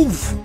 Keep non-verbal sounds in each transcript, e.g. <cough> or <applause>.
Oof!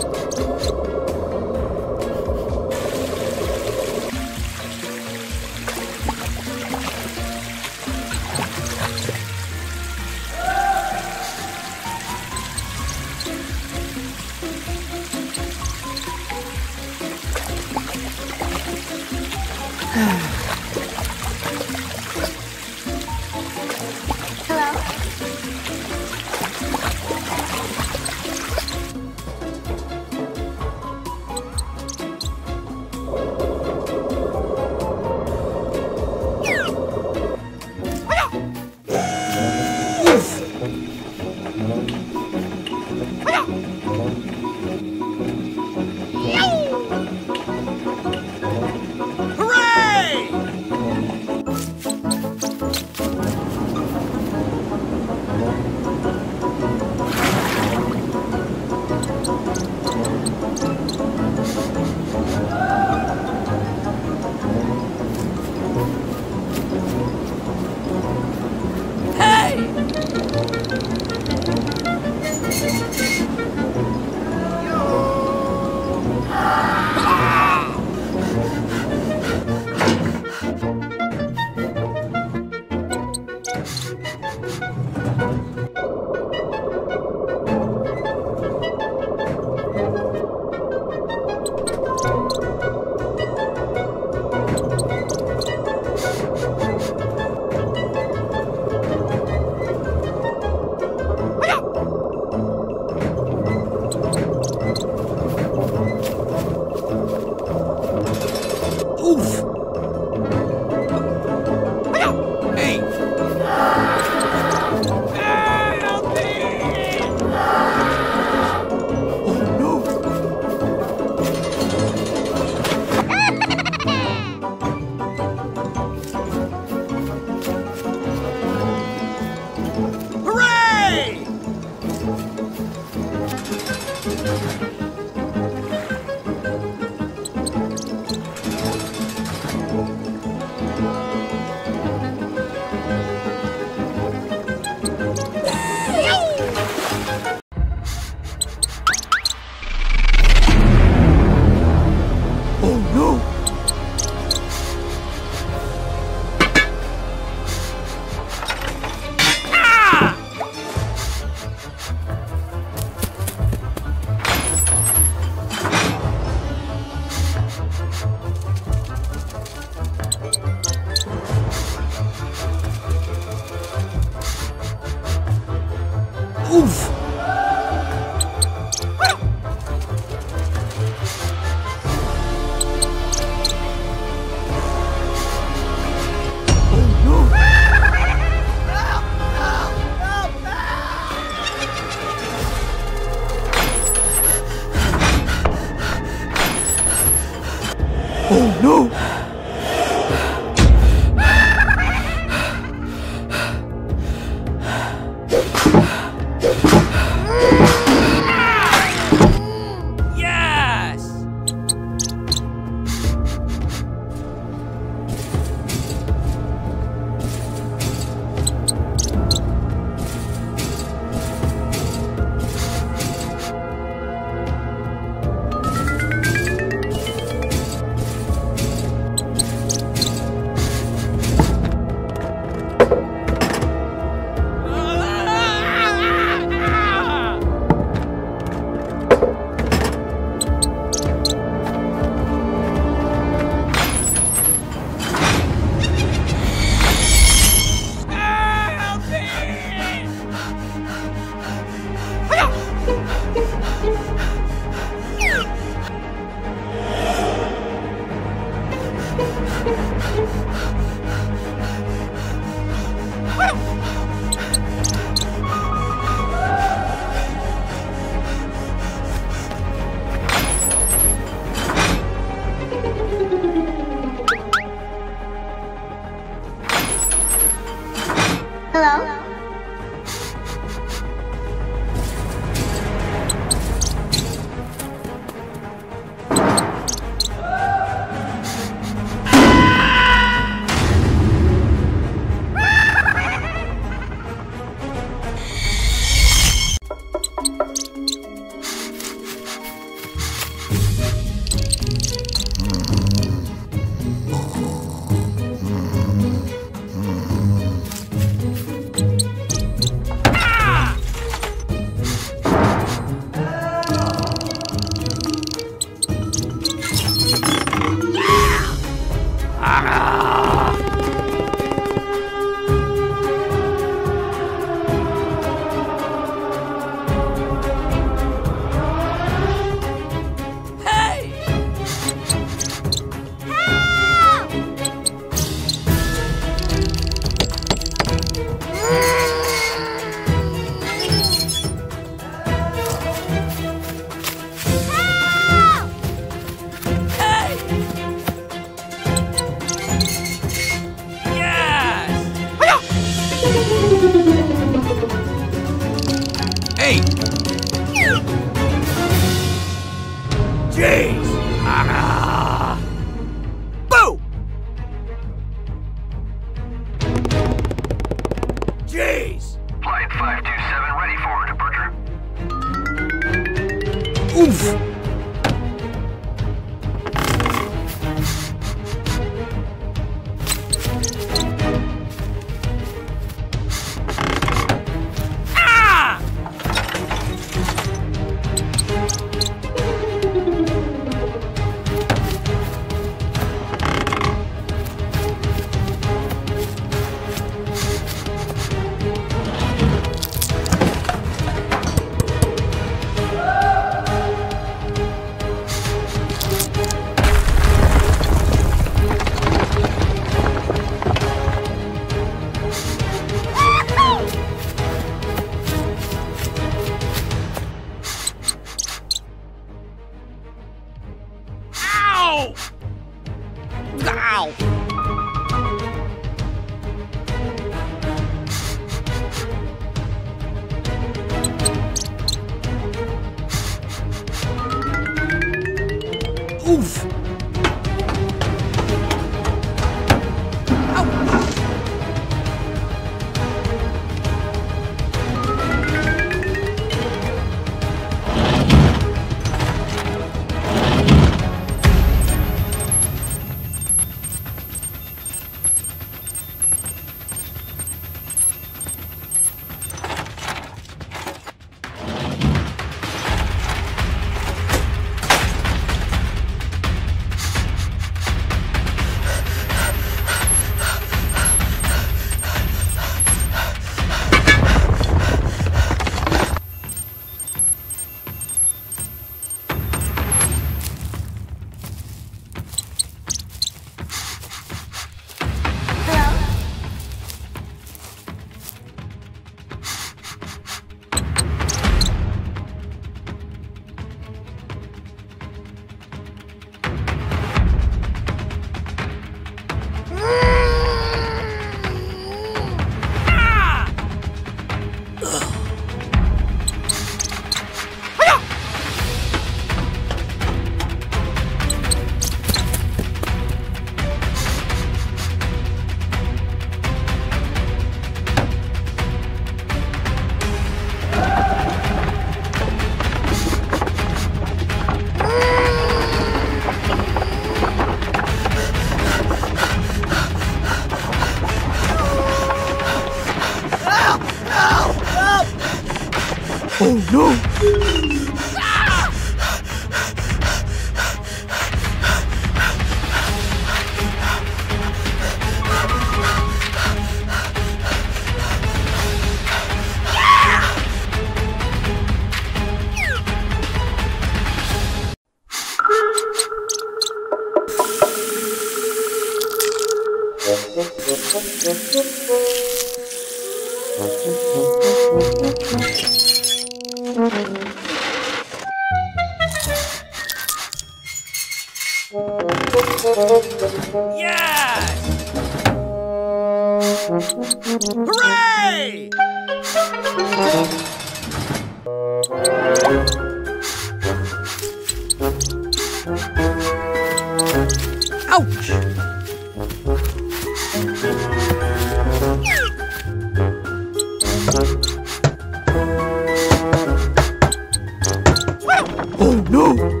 Oh no!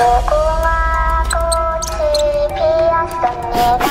고구마 꽃이 피었습니다.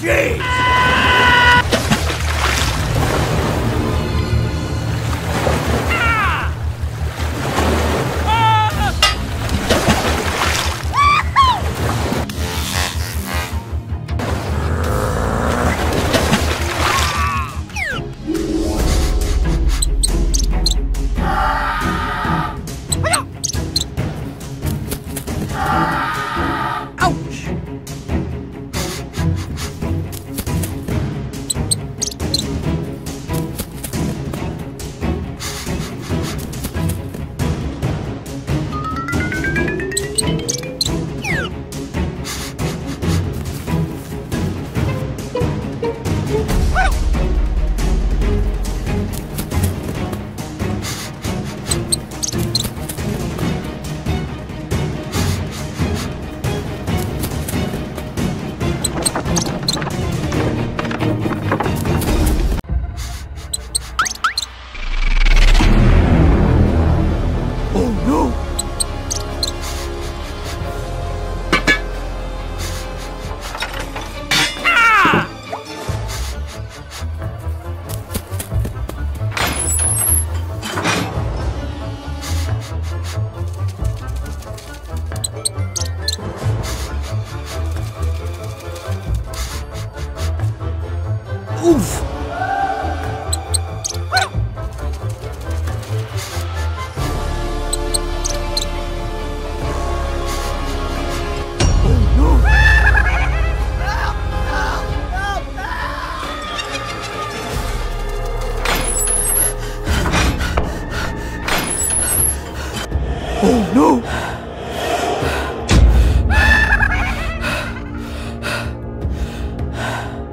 Jeez!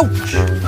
Ouch!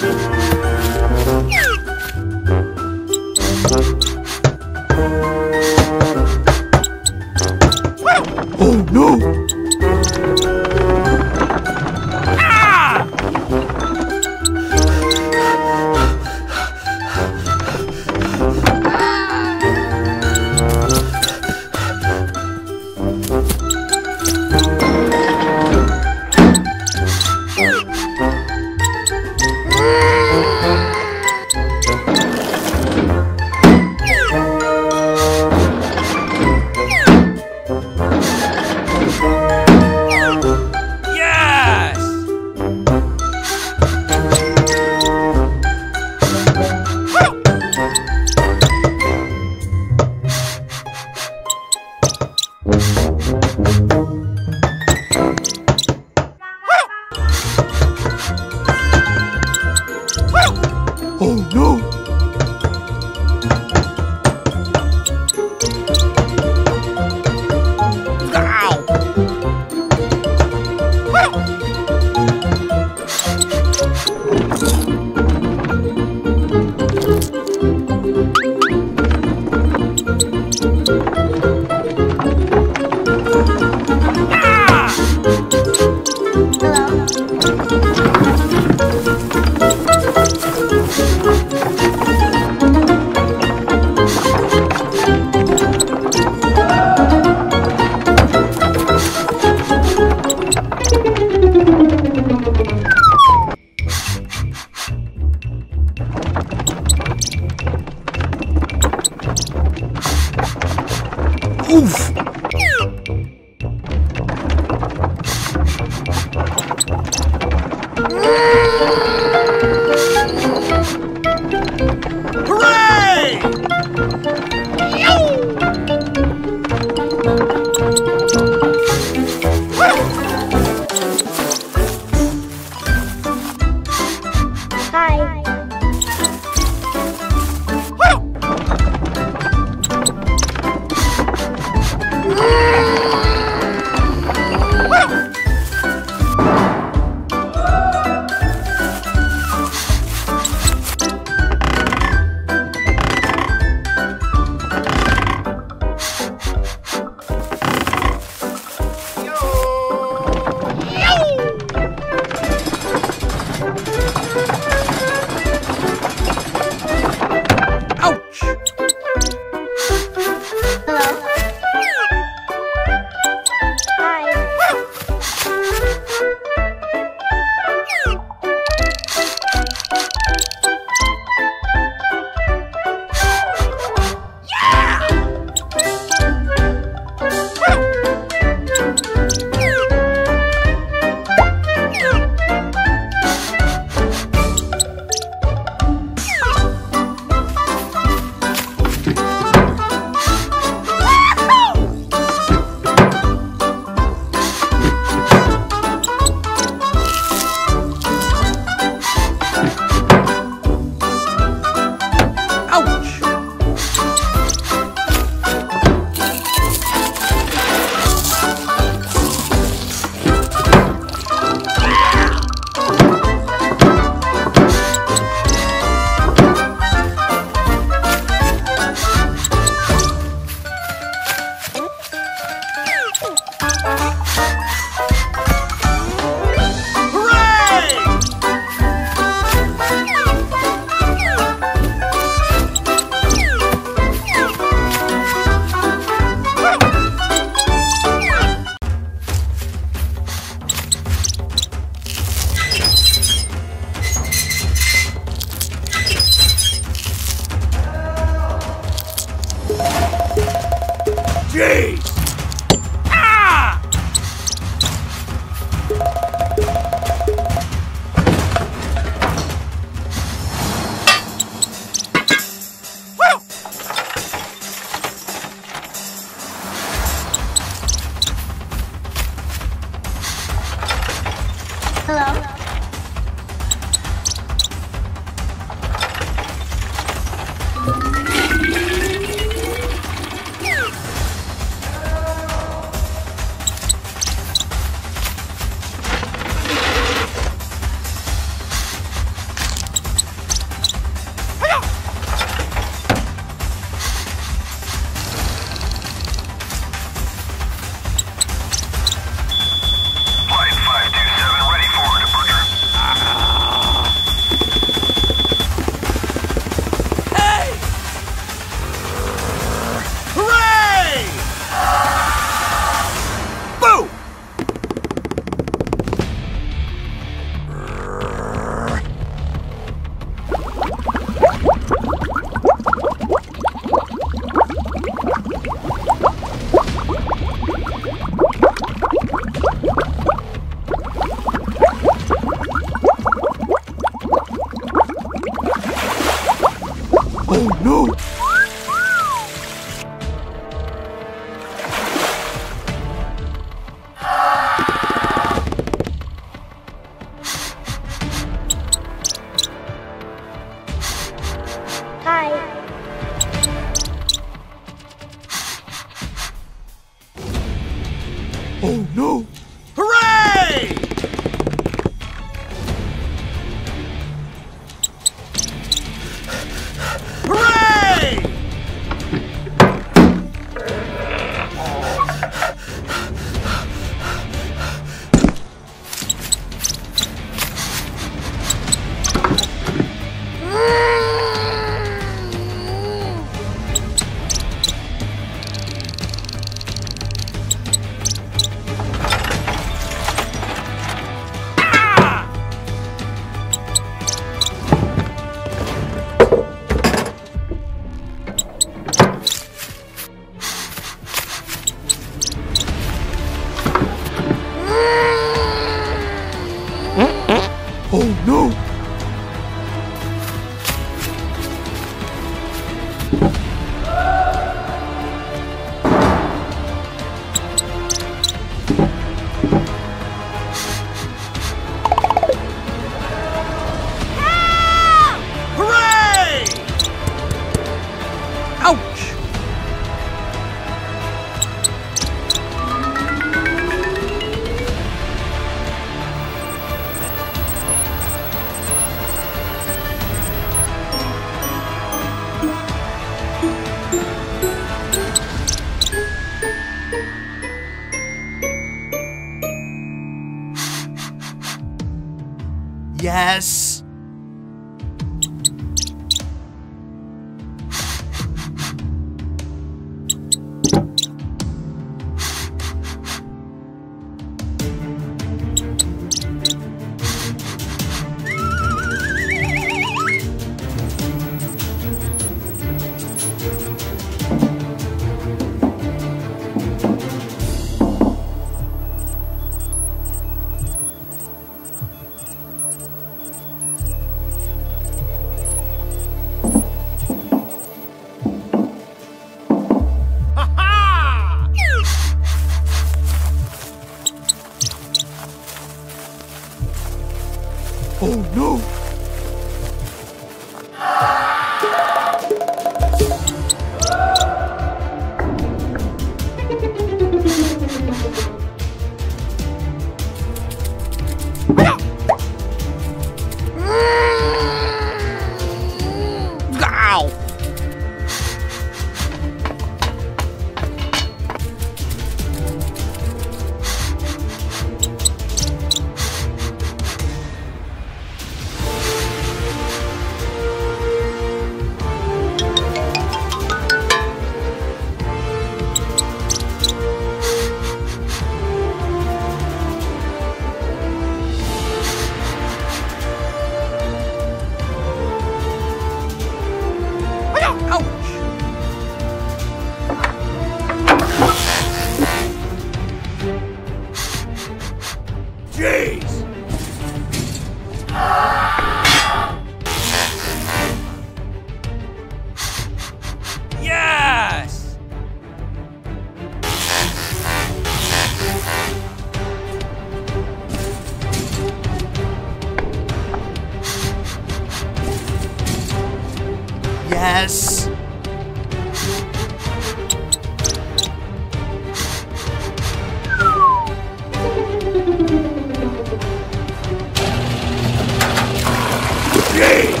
Jeez!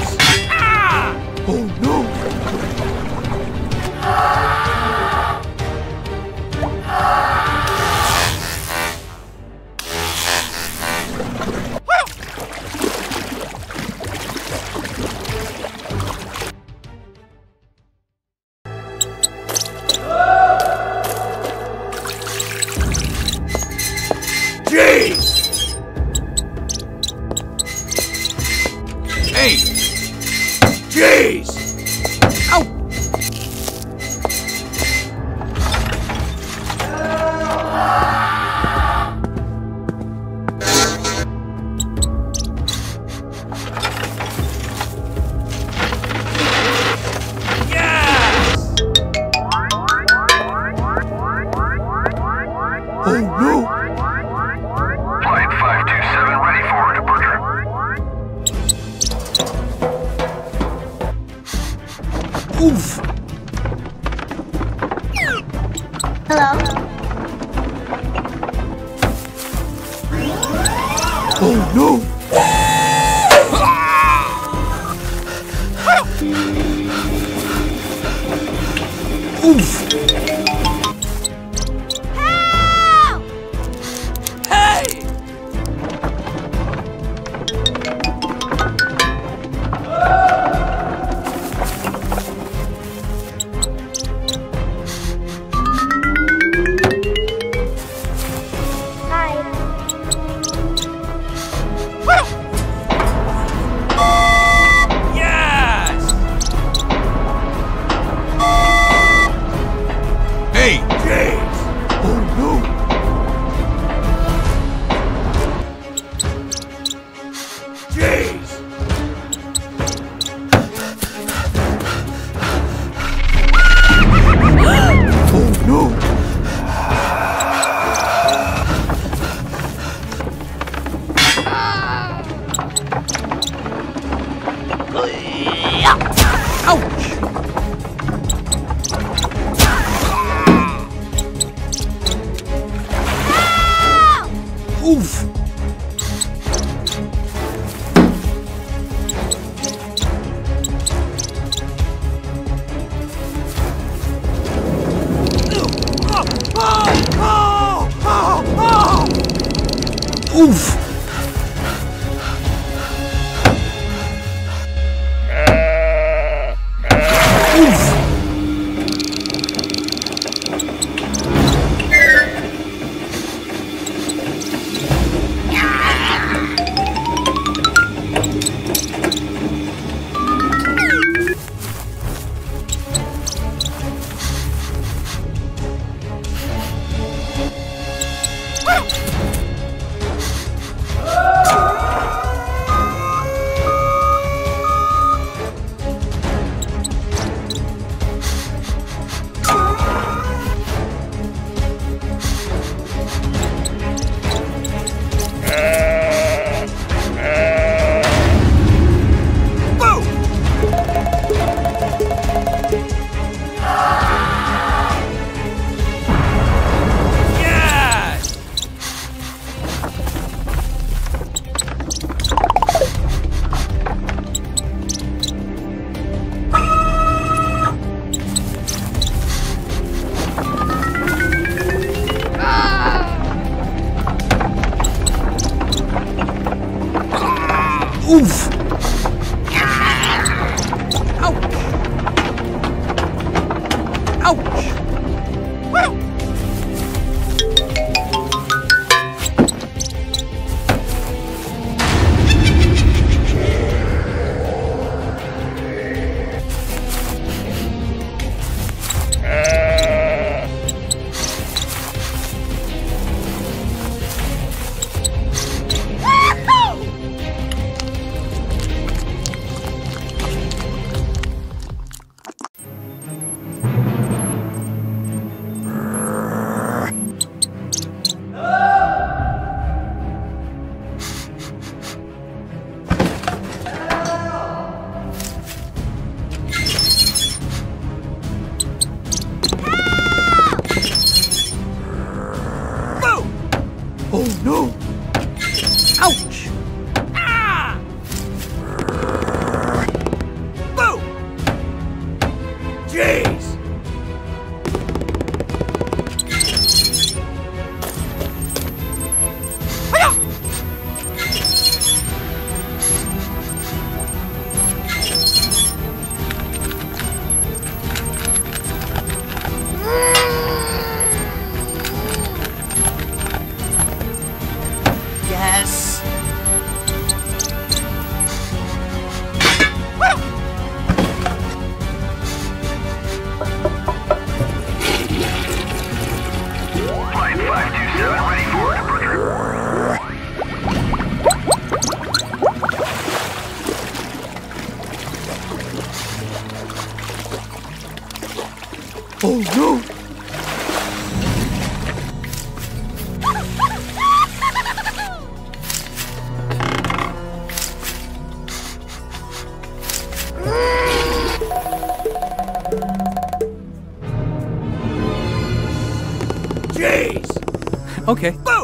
Okay. Boom!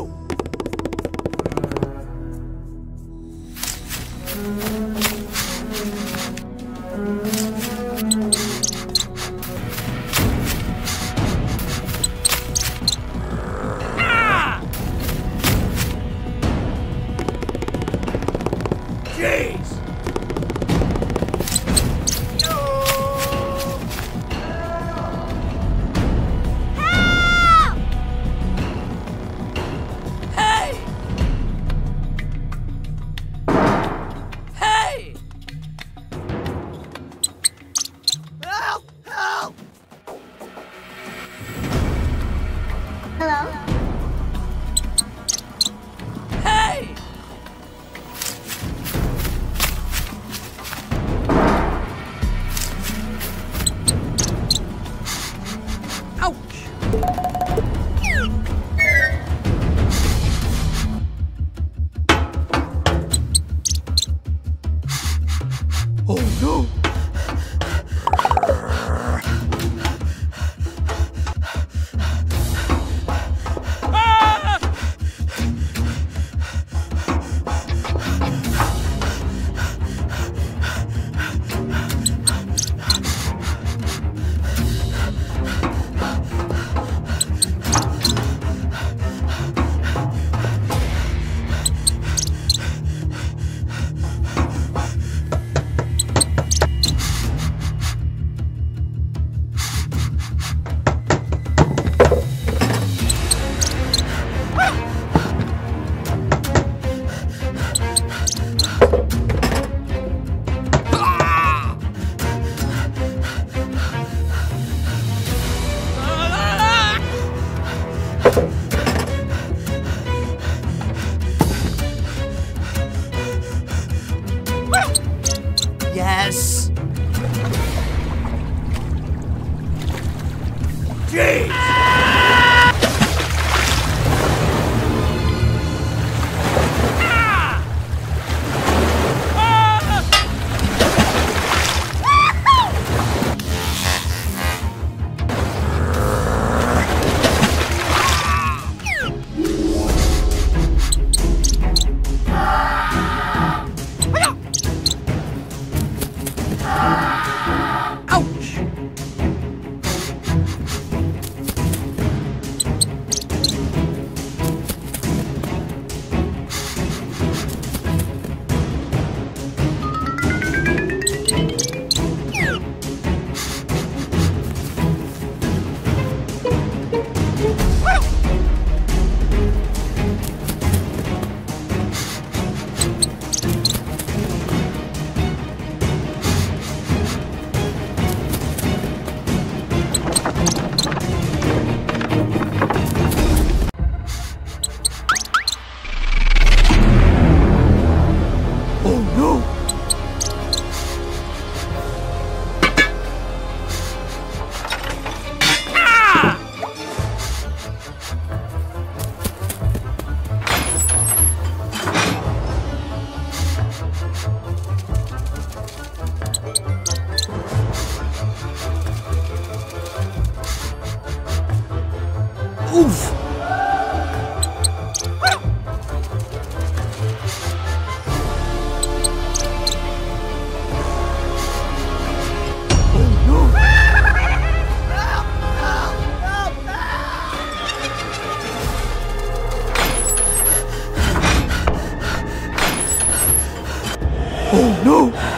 Oh <gasps> no!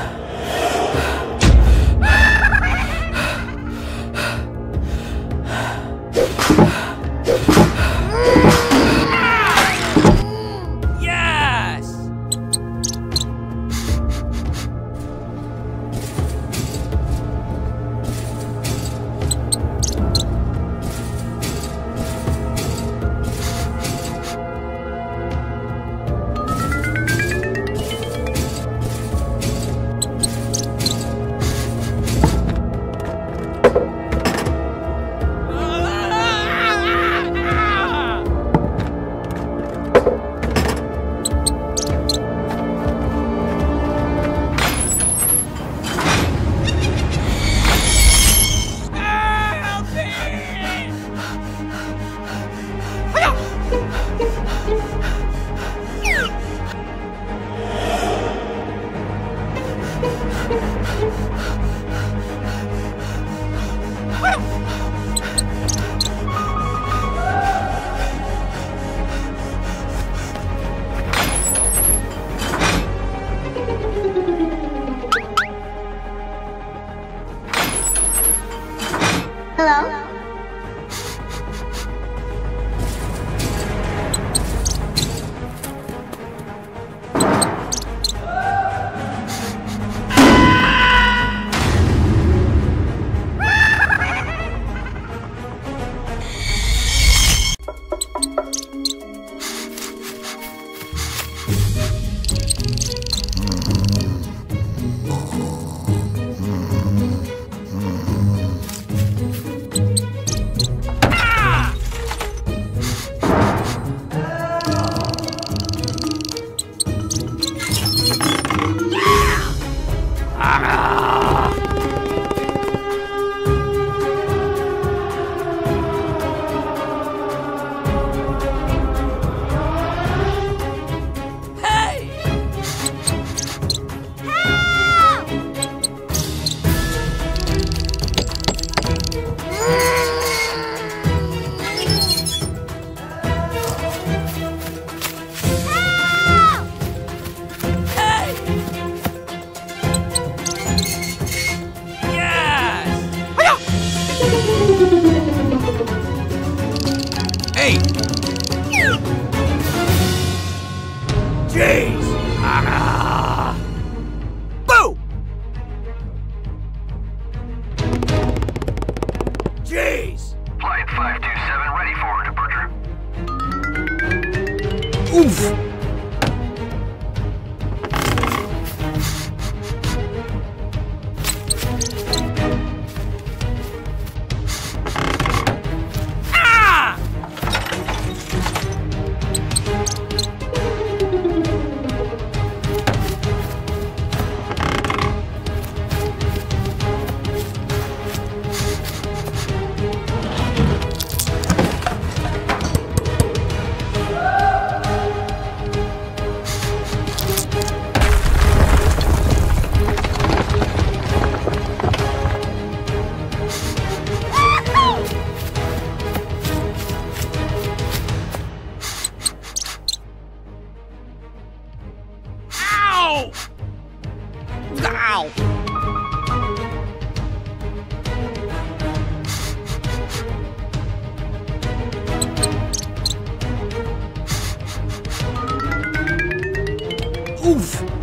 Uf!